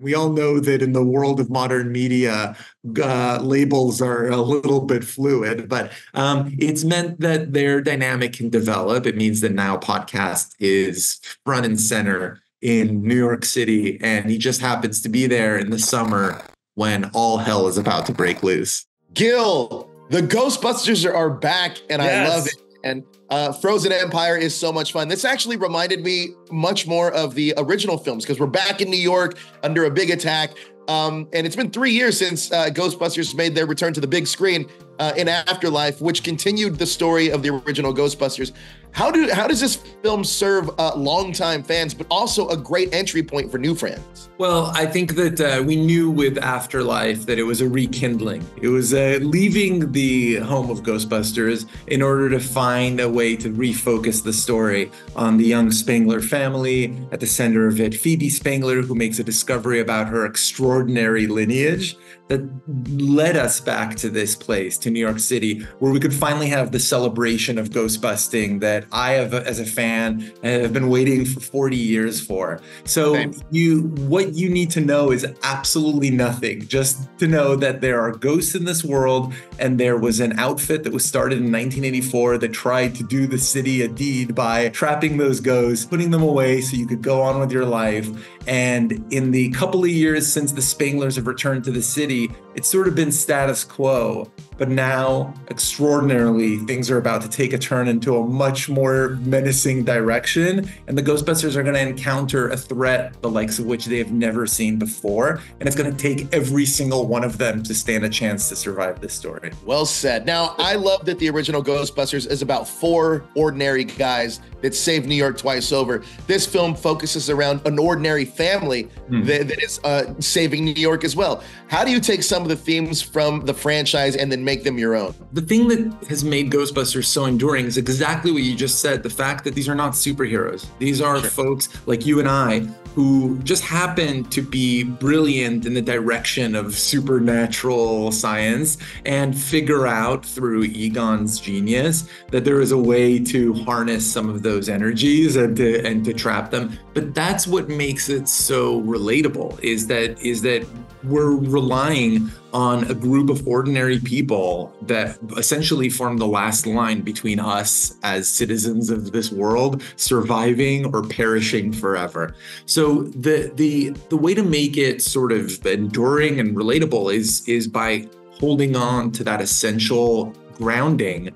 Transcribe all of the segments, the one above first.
We all know that in the world of modern media, uh, labels are a little bit fluid, but um, it's meant that their dynamic can develop. It means that now podcast is front and center in New York City, and he just happens to be there in the summer when all hell is about to break loose. Gil, the Ghostbusters are back, and yes. I love it. And uh, Frozen Empire is so much fun. This actually reminded me much more of the original films because we're back in New York under a big attack. Um, and it's been three years since uh, Ghostbusters made their return to the big screen uh, in Afterlife, which continued the story of the original Ghostbusters. How do how does this film serve uh, longtime fans, but also a great entry point for new fans? Well, I think that uh, we knew with Afterlife that it was a rekindling. It was uh, leaving the home of Ghostbusters in order to find a way to refocus the story on the young Spengler family. At the center of it, Phoebe Spengler, who makes a discovery about her extraordinary lineage that led us back to this place, to New York City, where we could finally have the celebration of ghost busting that I have, as a fan, have been waiting for 40 years for. So you, what you need to know is absolutely nothing. Just to know that there are ghosts in this world, and there was an outfit that was started in 1984 that tried to do the city a deed by trapping those ghosts, putting them away so you could go on with your life. And in the couple of years since the Spenglers have returned to the city, it's sort of been status quo. But now, extraordinarily, things are about to take a turn into a much more menacing direction. And the Ghostbusters are going to encounter a threat the likes of which they have never seen before. And it's going to take every single one of them to stand a chance to survive this story. Well said. Now, I love that the original Ghostbusters is about four ordinary guys that saved New York twice over. This film focuses around an ordinary family mm. that, that is uh, saving New York as well. How do you take some of the themes from the franchise and then make them your own? The thing that has made Ghostbusters so enduring is exactly what you just said the fact that these are not superheroes. These are sure. folks like you and I who just happen to be brilliant in the direction of supernatural science and figure out through Egon's genius that there is a way to harness some of those energies and to and to trap them. But that's what makes it so relatable is that is that we're relying on a group of ordinary people that essentially form the last line between us as citizens of this world surviving or perishing forever. So the the the way to make it sort of enduring and relatable is is by holding on to that essential grounding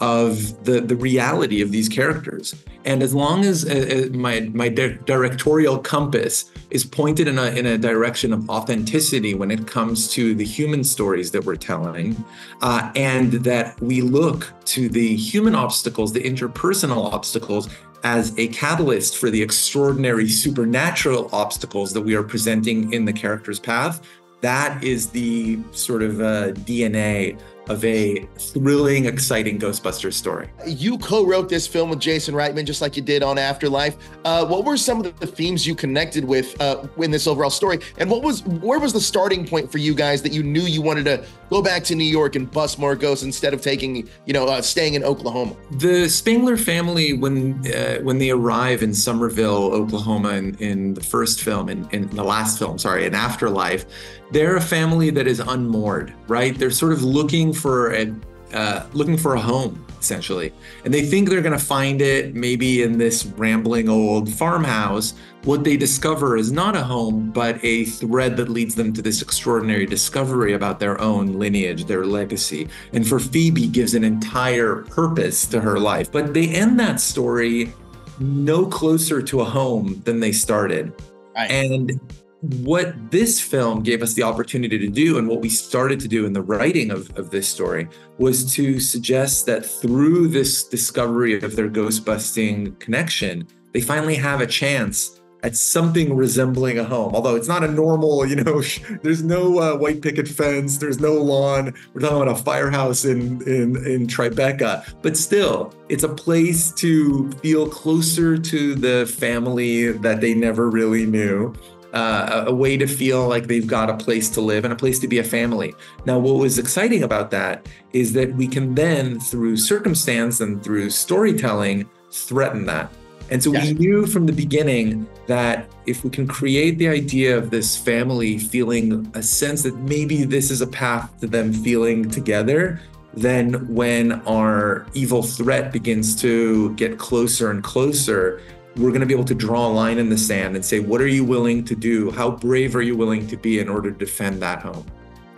of the the reality of these characters. And as long as uh, uh my my di- directorial compass is pointed in a in a direction of authenticity when it comes to the human stories that we're telling, uh, and that we look to the human obstacles, the interpersonal obstacles, as a catalyst for the extraordinary supernatural obstacles that we are presenting in the character's path. That is the sort of uh, DNA of a thrilling, exciting Ghostbusters story. You co-wrote this film with Jason Reitman, just like you did on Afterlife. Uh, what were some of the themes you connected with uh, in this overall story, and what was where was the starting point for you guys that you knew you wanted to go back to New York and bust more ghosts instead of taking, you know, uh, staying in Oklahoma? The Spengler family, when uh, when they arrive in Summerville, Oklahoma, in, in the first film, in, in the last film, sorry, in Afterlife, they're a family that is unmoored, right? They're sort of looking for a uh, looking for a home essentially, and they think they're going to find it maybe in this rambling old farmhouse. What they discover is not a home, but a thread that leads them to this extraordinary discovery about their own lineage, their legacy. And for Phoebe, gives an entire purpose to her life. But they end that story no closer to a home than they started. Right. And what this film gave us the opportunity to do and what we started to do in the writing of, of this story was to suggest that through this discovery of their ghost busting connection they finally have a chance at something resembling a home. Although it's not a normal you know there's no uh, white picket fence there's no lawn. We're talking about a firehouse in in in tribeca. But still it's a place to feel closer to the family that they never really knew uh, a way to feel like they've got a place to live and a place to be a family. Now, what was exciting about that is that we can then, through circumstance and through storytelling, threaten that. And so we knew from the beginning that if we can create the idea of this family feeling a sense that maybe this is a path to them feeling together, then when our evil threat begins to get closer and closer, we're going to be able to draw a line in the sand and say, what are you willing to do? How brave are you willing to be in order to defend that home?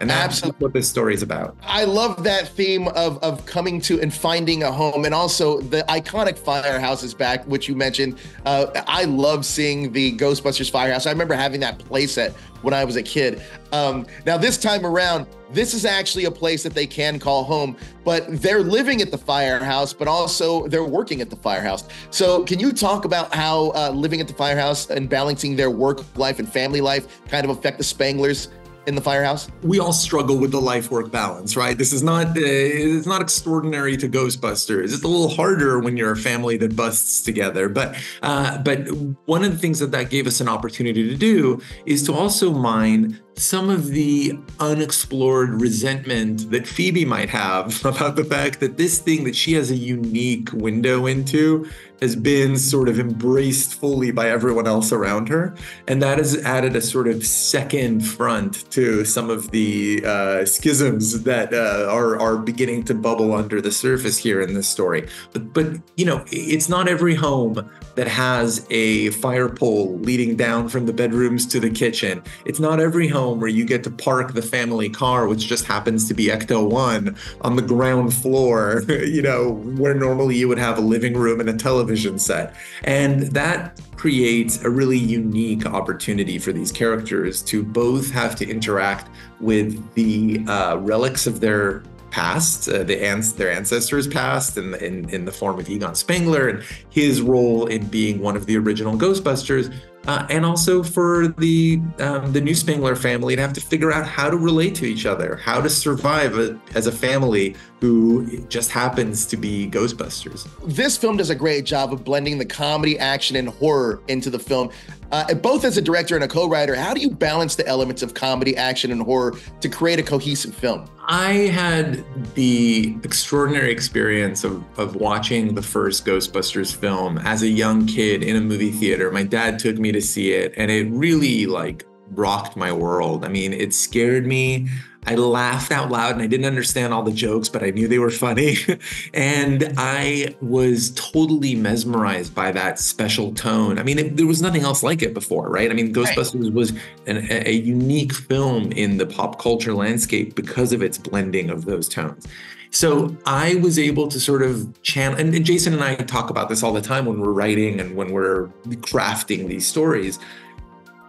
And that's Absolutely. what this story is about. I love that theme of, of coming to and finding a home. And also the iconic firehouse is back, which you mentioned. Uh, I love seeing the Ghostbusters firehouse. I remember having that playset when I was a kid. Um, now, this time around, this is actually a place that they can call home, but they're living at the firehouse, but also they're working at the firehouse. So, can you talk about how uh, living at the firehouse and balancing their work life and family life kind of affect the Spenglers in the firehouse? We all struggle with the life work balance, right? This is not uh, it's not extraordinary to Ghostbusters. It's a little harder when you're a family that busts together. But uh, but one of the things that that gave us an opportunity to do is to also mine some of the unexplored resentment that Phoebe might have about the fact that this thing that she has a unique window into has been sort of embraced fully by everyone else around her. And that has added a sort of second front to some of the uh, schisms that uh, are, are beginning to bubble under the surface here in this story. But, but, you know, it's not every home that has a fire pole leading down from the bedrooms to the kitchen. It's not every home where you get to park the family car, which just happens to be Ecto 1 on the ground floor, you know, where normally you would have a living room and a television set. And that creates a really unique opportunity for these characters to both have to interact with the uh, relics of their past, uh, the ans- their ancestors past, in, in in the form of Egon Spengler and his role in being one of the original Ghostbusters, uh, and also for the um, the new Spengler family to have to figure out how to relate to each other, how to survive a, as a family who just happens to be Ghostbusters. This film does a great job of blending the comedy, action, and horror into the film. Uh, both as a director and a co-writer, how do you balance the elements of comedy, action, and horror to create a cohesive film? I had the extraordinary experience of, of watching the first Ghostbusters film as a young kid in a movie theater. My dad took me to see it, and it really like rocked my world. I mean, it scared me. I laughed out loud and I didn't understand all the jokes, but I knew they were funny. and I was totally mesmerized by that special tone. I mean, it, there was nothing else like it before, right? I mean, Ghostbusters right. was an, a, a unique film in the pop culture landscape because of its blending of those tones. So I was able to sort of channel, and Jason and I talk about this all the time when we're writing and when we're crafting these stories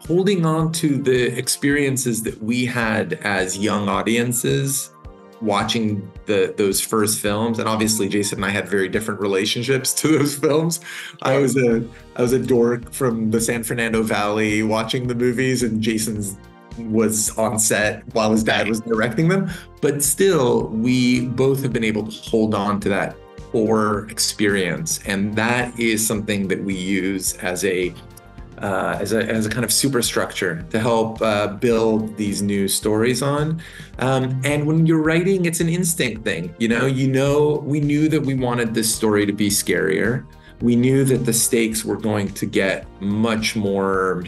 holding on to the experiences that we had as young audiences watching the those first films and obviously Jason and I had very different relationships to those films. I was a I was a dork from the San Fernando Valley watching the movies and Jason's was on set while his dad was directing them, but still we both have been able to hold on to that core experience and that is something that we use as a uh, as, a, as a kind of superstructure to help uh, build these new stories on. Um, and when you're writing, it's an instinct thing. You know, you know, we knew that we wanted this story to be scarier. We knew that the stakes were going to get much more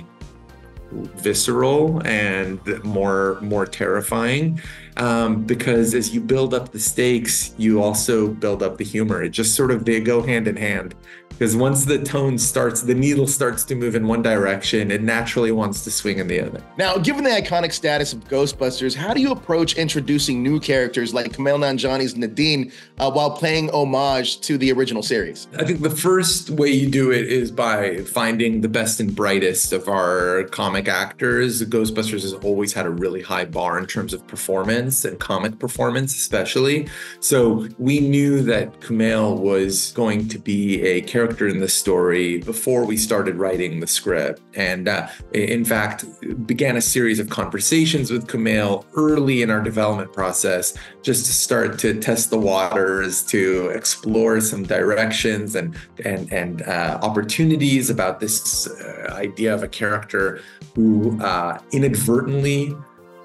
visceral and more more terrifying um, because as you build up the stakes you also build up the humor it just sort of they go hand in hand because once the tone starts, the needle starts to move in one direction, it naturally wants to swing in the other. Now, given the iconic status of Ghostbusters, how do you approach introducing new characters like Kumail Nanjiani's Nadeem uh, while paying homage to the original series? I think the first way you do it is by finding the best and brightest of our comic actors. Ghostbusters has always had a really high bar in terms of performance and comic performance, especially. So we knew that Kumail was going to be a character character in the story before we started writing the script. And uh, in fact, began a series of conversations with Kumail early in our development process just to start to test the waters, to explore some directions and, and, and uh, opportunities about this uh, idea of a character who uh, inadvertently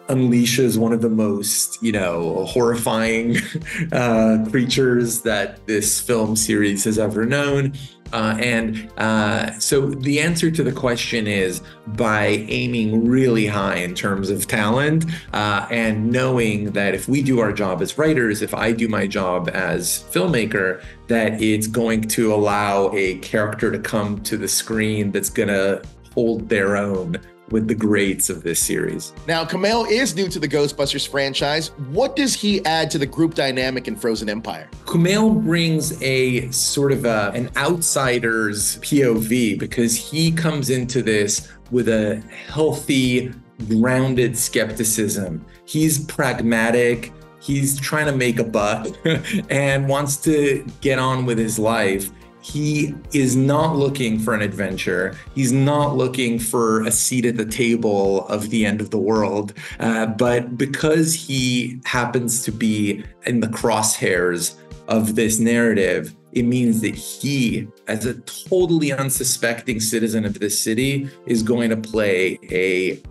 unleashes one of the most, you know, horrifying uh, creatures that this film series has ever known. Uh, and uh, so the answer to the question is by aiming really high in terms of talent uh, and knowing that if we do our job as writers, if I do my job as filmmaker, that it's going to allow a character to come to the screen that's going to hold their own with the greats of this series. Now, Kumail is new to the Ghostbusters franchise. What does he add to the group dynamic in Frozen Empire? Kumail brings a sort of a, an outsider's POV because he comes into this with a healthy, grounded skepticism. He's pragmatic. He's trying to make a buck and wants to get on with his life he is not looking for an adventure. He's not looking for a seat at the table of the end of the world. Uh, but because he happens to be in the crosshairs of this narrative, it means that he, as a totally unsuspecting citizen of this city, is going to play a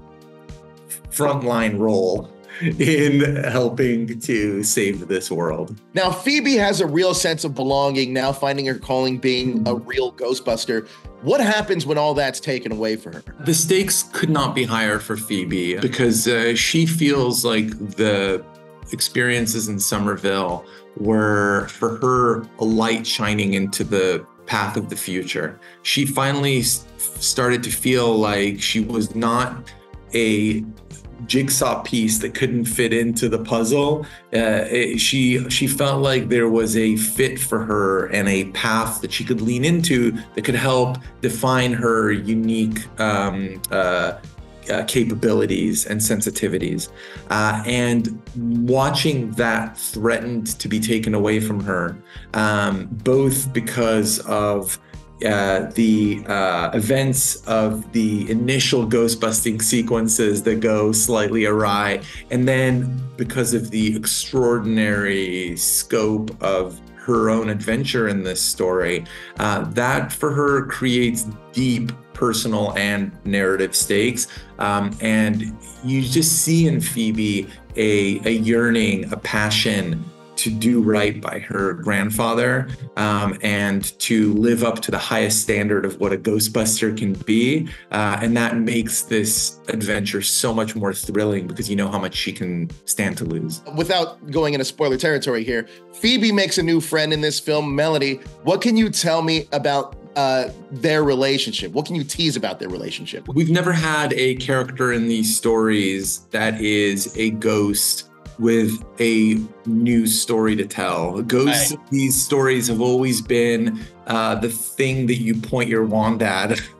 frontline role in helping to save this world. Now, Phoebe has a real sense of belonging now, finding her calling being a real Ghostbuster. What happens when all that's taken away from her? The stakes could not be higher for Phoebe because uh, she feels like the experiences in Summerville were, for her, a light shining into the path of the future. She finally started to feel like she was not a jigsaw piece that couldn't fit into the puzzle. Uh, it, she she felt like there was a fit for her and a path that she could lean into that could help define her unique um, uh, uh, capabilities and sensitivities. Uh, and watching that threatened to be taken away from her, um, both because of uh, the uh, events of the initial ghost busting sequences that go slightly awry. And then because of the extraordinary scope of her own adventure in this story, uh, that for her creates deep personal and narrative stakes. Um, and you just see in Phoebe a, a yearning, a passion to do right by her grandfather um, and to live up to the highest standard of what a Ghostbuster can be. Uh, and that makes this adventure so much more thrilling because you know how much she can stand to lose. Without going into spoiler territory here, Phoebe makes a new friend in this film, Melody. What can you tell me about uh, their relationship? What can you tease about their relationship? We've never had a character in these stories that is a ghost with a new story to tell. Ghosts, right. these stories have always been uh, the thing that you point your wand at.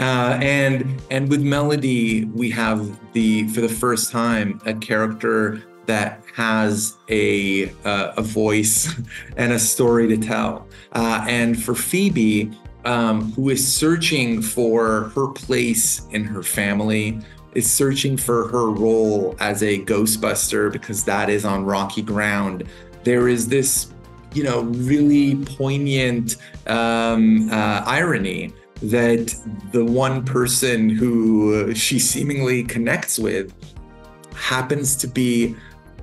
Uh, and and with Melody, we have the for the first time a character that has a uh, a voice and a story to tell. Uh, and for Phoebe, um, who is searching for her place in her family, is searching for her role as a Ghostbuster because that is on rocky ground. There is this, you know, really poignant um, uh, irony that the one person who she seemingly connects with happens to be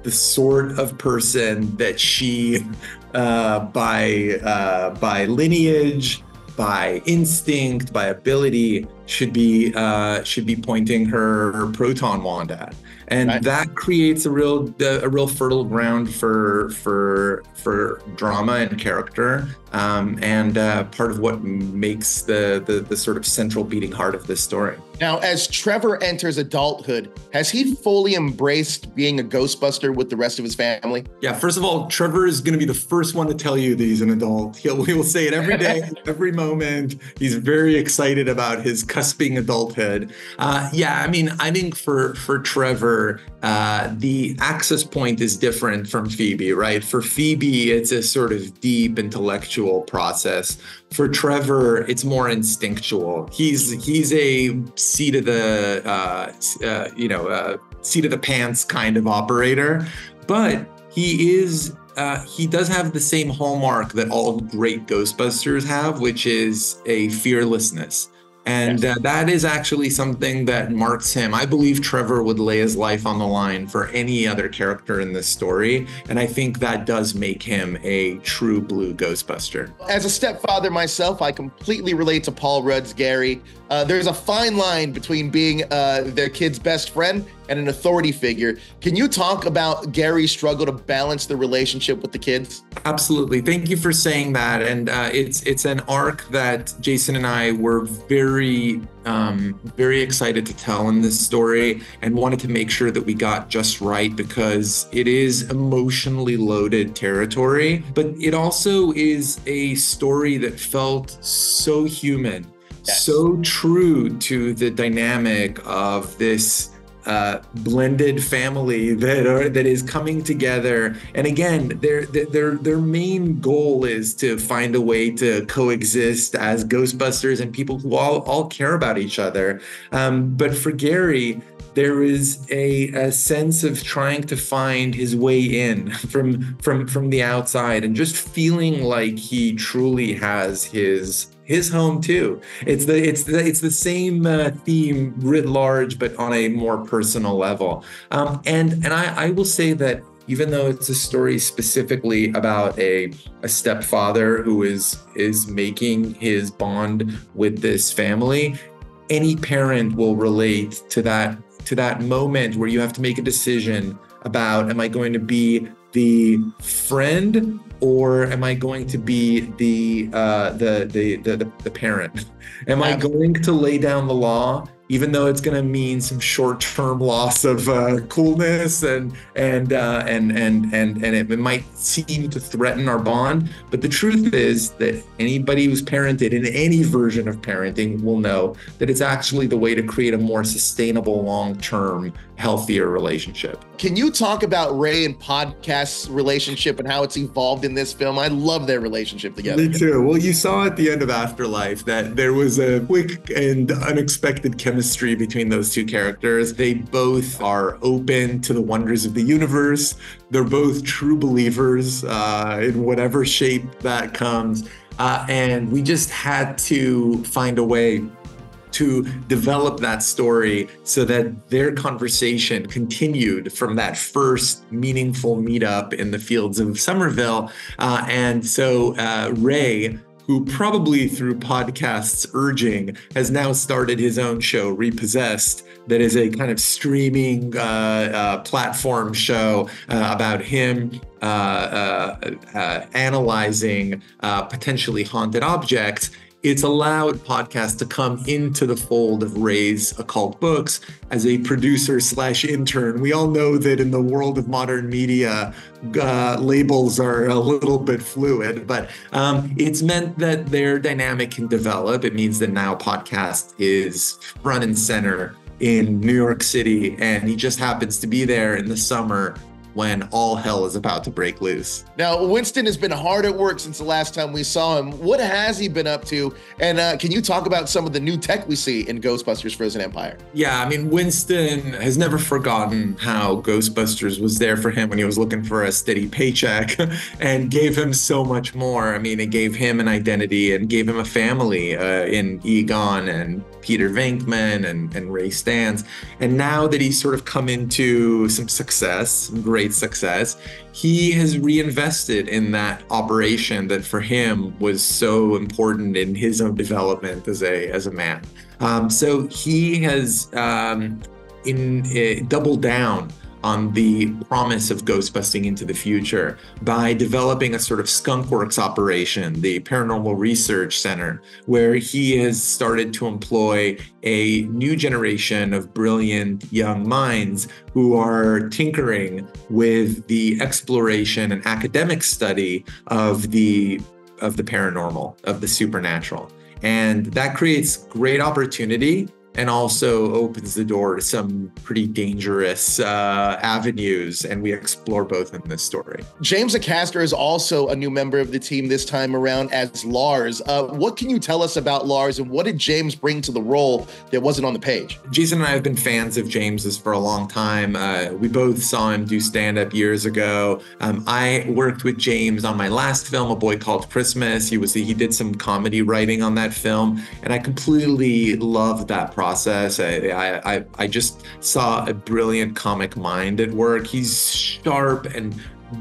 the sort of person that she, uh, by uh, by lineage, by instinct, by ability, should be uh, should be pointing her, her proton wand at, and right. that creates a real a real fertile ground for for for drama and character, um, and uh, part of what makes the, the the sort of central beating heart of this story. Now, as Trevor enters adulthood, has he fully embraced being a Ghostbuster with the rest of his family? Yeah, first of all, Trevor is going to be the first one to tell you that he's an adult. He'll, he'll say it every day, every moment. He's very excited about his cusping adulthood. Uh, yeah, I mean, I think for for Trevor, uh, the access point is different from Phoebe, right? For Phoebe, it's a sort of deep intellectual process. For Trevor, it's more instinctual. He's he's a seat of the uh, uh, you know uh, seat of the pants kind of operator, but he is uh, he does have the same hallmark that all great Ghostbusters have, which is a fearlessness. And yes. uh, that is actually something that marks him. I believe Trevor would lay his life on the line for any other character in this story. And I think that does make him a true blue Ghostbuster. As a stepfather myself, I completely relate to Paul Rudd's Gary. Uh, there's a fine line between being uh, their kid's best friend and an authority figure. Can you talk about Gary's struggle to balance the relationship with the kids? Absolutely. Thank you for saying that. And uh, it's it's an arc that Jason and I were very um, very excited to tell in this story and wanted to make sure that we got just right because it is emotionally loaded territory, but it also is a story that felt so human. Yes. So true to the dynamic of this uh, blended family that are that is coming together. And again, their their their main goal is to find a way to coexist as Ghostbusters and people who all all care about each other. Um, but for Gary, there is a, a sense of trying to find his way in from from from the outside and just feeling like he truly has his his home too. It's the it's the it's the same uh, theme writ large, but on a more personal level. Um, and and I, I will say that even though it's a story specifically about a a stepfather who is is making his bond with this family, any parent will relate to that to that moment where you have to make a decision about am I going to be the friend or am I going to be the uh, the, the, the the parent? Am I going to lay down the law even though it's going to mean some short-term loss of uh, coolness and and uh, and and and and it might seem to threaten our bond. But the truth is that anybody who's parented in any version of parenting will know that it's actually the way to create a more sustainable, long-term, healthier relationship. Can you talk about Ray and Podcast's relationship and how it's evolved in this film? I love their relationship together. Me too. Well, you saw at the end of Afterlife that there was a quick and unexpected chemistry chemistry between those two characters. They both are open to the wonders of the universe. They're both true believers uh, in whatever shape that comes. Uh, and we just had to find a way to develop that story so that their conversation continued from that first meaningful meetup in the fields of Summerville. Uh, and so uh, Ray who probably through podcasts urging has now started his own show, Repossessed, that is a kind of streaming uh, uh, platform show uh, about him uh, uh, uh, analyzing potentially haunted objects it's allowed podcasts to come into the fold of Ray's occult books as a producer slash intern. We all know that in the world of modern media, uh, labels are a little bit fluid, but um, it's meant that their dynamic can develop. It means that now podcast is front and center in New York City, and he just happens to be there in the summer when all hell is about to break loose. Now, Winston has been hard at work since the last time we saw him. What has he been up to? And uh, can you talk about some of the new tech we see in Ghostbusters Frozen Empire? Yeah, I mean, Winston has never forgotten how Ghostbusters was there for him when he was looking for a steady paycheck and gave him so much more. I mean, it gave him an identity and gave him a family uh, in Egon and Peter Venkman and, and Ray Stantz. And now that he's sort of come into some success, some great success, he has reinvested in that operation that for him was so important in his own development as a as a man. Um, so he has um, in uh, doubled down on the promise of ghostbusting into the future by developing a sort of skunkworks operation, the Paranormal Research Center, where he has started to employ a new generation of brilliant young minds who are tinkering with the exploration and academic study of the of the paranormal, of the supernatural. And that creates great opportunity and also opens the door to some pretty dangerous uh, avenues. And we explore both in this story. James Acaster is also a new member of the team this time around as Lars. Uh, what can you tell us about Lars and what did James bring to the role that wasn't on the page? Jason and I have been fans of James's for a long time. Uh, we both saw him do stand up years ago. Um, I worked with James on my last film, A Boy Called Christmas. He was he did some comedy writing on that film, and I completely loved that process. I I I just saw a brilliant comic mind at work. He's sharp and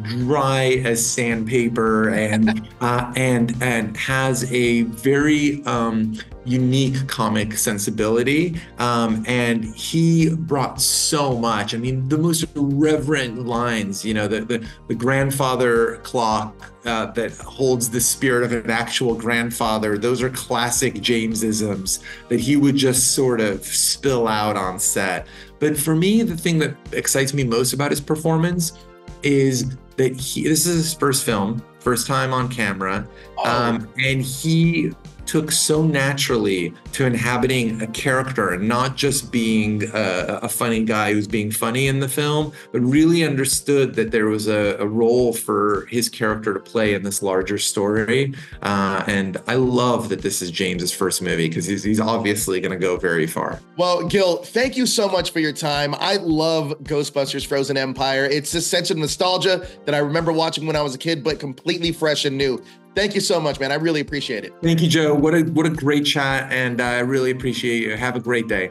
dry as sandpaper and uh, and and has a very um, unique comic sensibility. Um, and he brought so much. I mean the most reverent lines you know the the, the grandfather clock uh, that holds the spirit of an actual grandfather. Those are classic jamesisms that he would just sort of spill out on set. But for me the thing that excites me most about his performance is that he this is his first film, first time on camera, oh. um, and he took so naturally to inhabiting a character and not just being a, a, funny guy who's being funny in the film, but really understood that there was a, a role for his character to play in this larger story. Uh, and I love that this is James's first movie because he's, he's obviously going to go very far. Well, Gil, thank you so much for your time. I love Ghostbusters Frozen Empire. It's a sense of nostalgia that I remember watching when I was a kid, but completely fresh and new. Thank you so much, man. I really appreciate it. Thank you, Joe. What a what a great chat, and I really appreciate you. Have a great day.